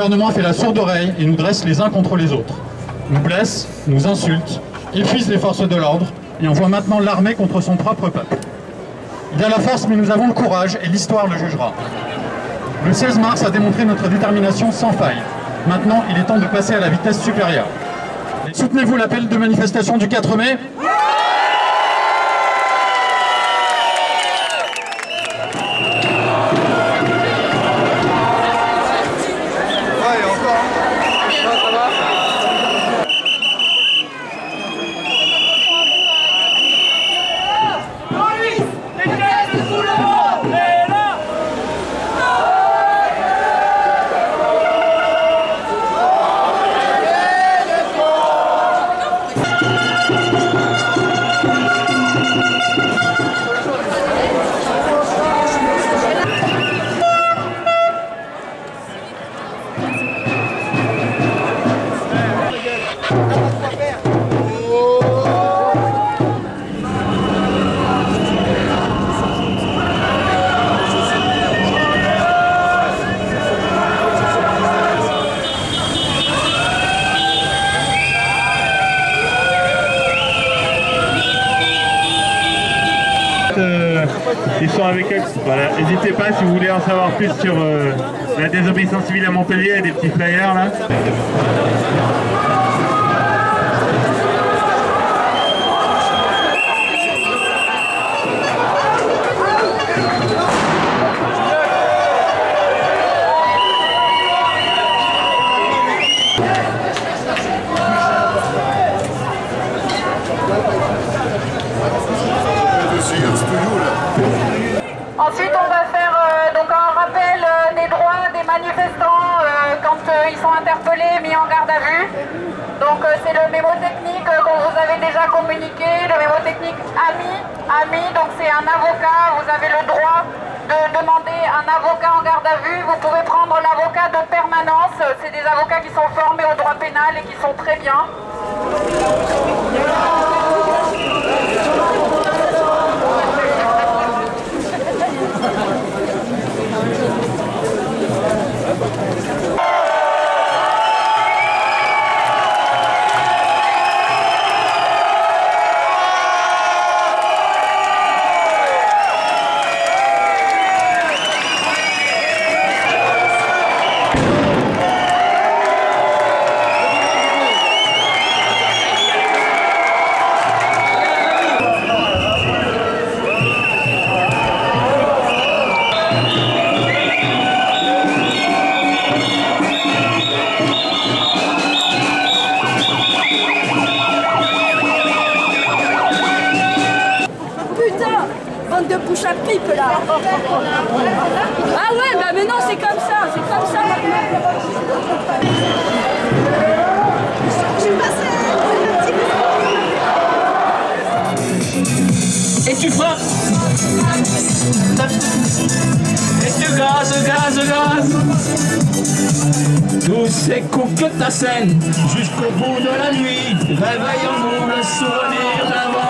gouvernement fait la sourde oreille et nous dresse les uns contre les autres. Nous blesse, nous insulte, épuise les forces de l'ordre et envoie maintenant l'armée contre son propre peuple. Il a la force, mais nous avons le courage et l'histoire le jugera. Le 16 mars a démontré notre détermination sans faille. Maintenant, il est temps de passer à la vitesse supérieure. Soutenez-vous l'appel de manifestation du 4 mai? Avec eux. Voilà. N'hésitez pas si vous voulez en savoir plus sur euh, la désobéissance civile à Montpellier, des petits flyers là. Donc euh, c'est le mémo technique euh, vous avait déjà communiqué, le mémo technique AMI. AMI, donc c'est un avocat, vous avez le droit de demander un avocat en garde à vue. Vous pouvez prendre l'avocat de permanence, c'est des avocats qui sont formés au droit pénal et qui sont très bien. Bouche à pipe là. Ah ouais, bah mais non, c'est comme ça, c'est comme ça Et tu frappes Et tu gazes, gazes, gazes Tous ces coups que ta scène Jusqu'au bout de la nuit Réveillons-nous le souvenir d'un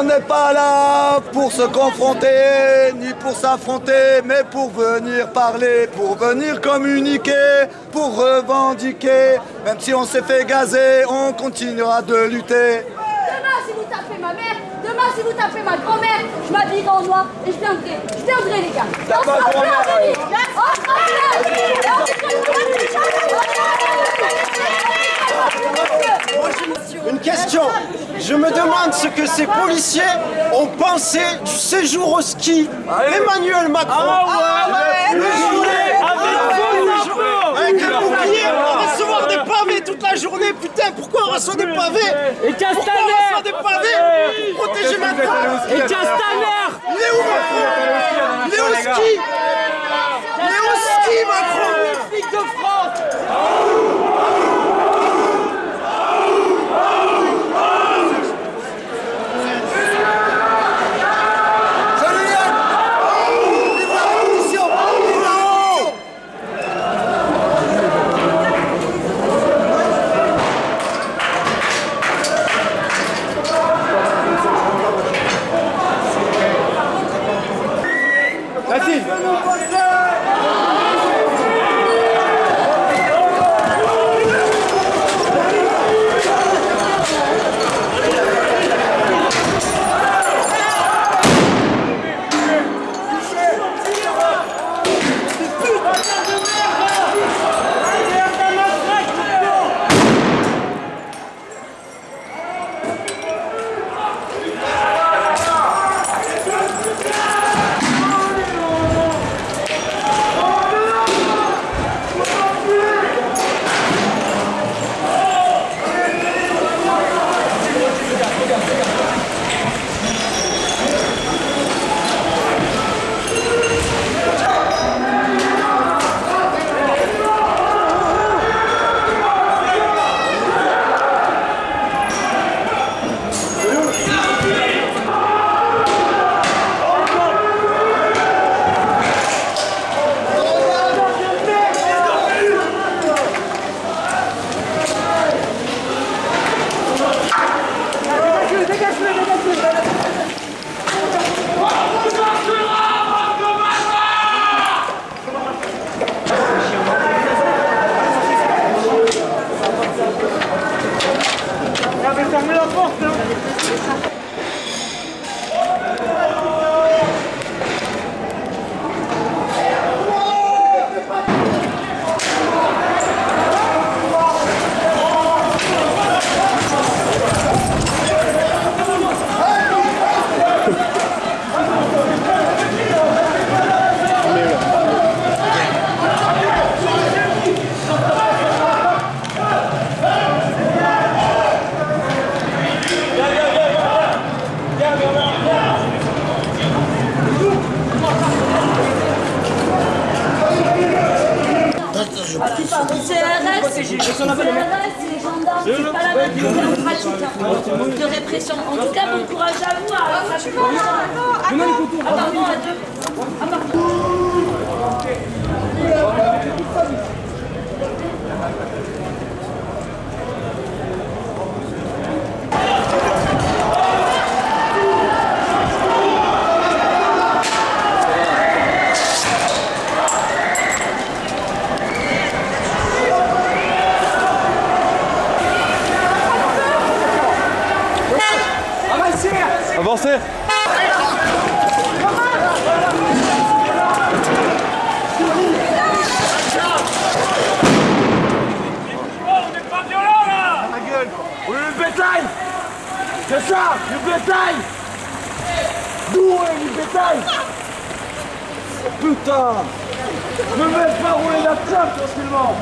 On n'est pas là pour se confronter, ni pour s'affronter, mais pour venir parler, pour venir communiquer, pour revendiquer. Même si on s'est fait gazer, on continuera de lutter. Demain, si vous tapez ma mère, demain, si vous tapez ma grand-mère, je m'habillerai en noir et je viendrai. Je viendrai, les gars. On sera plein de nuit. On sera plein. Et on Une question. Je me demande ce que ces policiers ont pensé du séjour au ski. Emmanuel Macron. Le journée avec le bouclier, on va recevoir des pavés toute la journée. Putain, pourquoi on reçoit des pavés Et casse Pourquoi on reçoit des pavés Protégez Macron. Et casse ta mère Il est où Macron Il est au ski CRS, c'est les gendarmes, c'est pas la même démocratique hein, de répression. En tout cas, bon courage à vous. à deux. bétail. C'est ça, du bétail. D'où est du bétail. Putain. Ne me laisse pas rouler la trappe tranquillement.